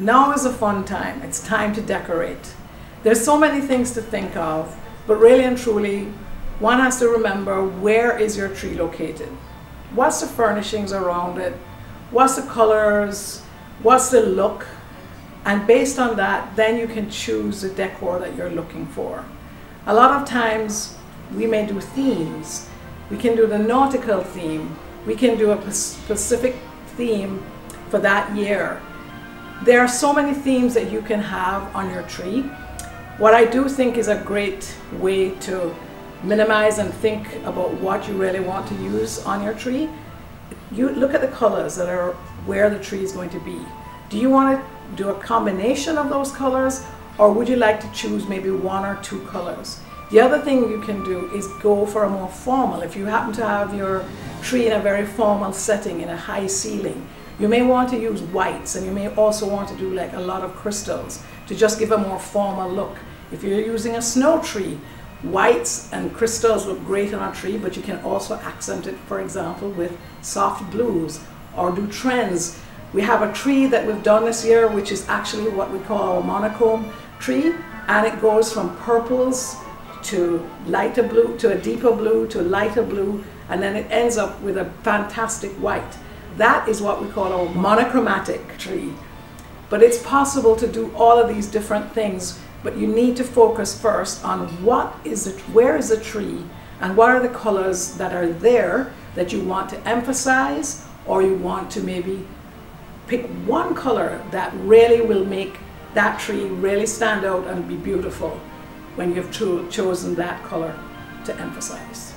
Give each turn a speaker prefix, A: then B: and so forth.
A: Now is a fun time. It's time to decorate. There's so many things to think of, but really and truly, one has to remember where is your tree located? What's the furnishings around it? What's the colors? What's the look? And based on that, then you can choose the decor that you're looking for. A lot of times we may do themes. We can do the nautical theme. We can do a specific theme for that year. There are so many themes that you can have on your tree. What I do think is a great way to minimize and think about what you really want to use on your tree. You look at the colors that are where the tree is going to be. Do you want to do a combination of those colors or would you like to choose maybe one or two colors? The other thing you can do is go for a more formal. If you happen to have your tree in a very formal setting, in a high ceiling, you may want to use whites and you may also want to do like a lot of crystals to just give a more formal look. If you're using a snow tree, whites and crystals look great on a tree, but you can also accent it, for example, with soft blues or do trends. We have a tree that we've done this year, which is actually what we call a monochrome tree, and it goes from purples to lighter blue, to a deeper blue, to lighter blue, and then it ends up with a fantastic white. That is what we call a monochromatic tree. But it's possible to do all of these different things, but you need to focus first on what is it, where is the tree, and what are the colors that are there that you want to emphasize, or you want to maybe pick one color that really will make that tree really stand out and be beautiful when you've cho chosen that color to emphasize.